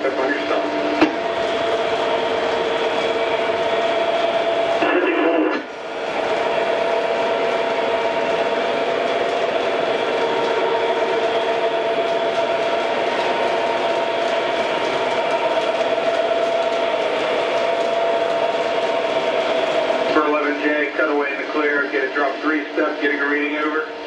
step on cutaway in the clear. Get a drop three step, getting a reading over.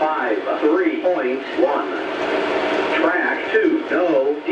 Five, three point one. Track two, no defect.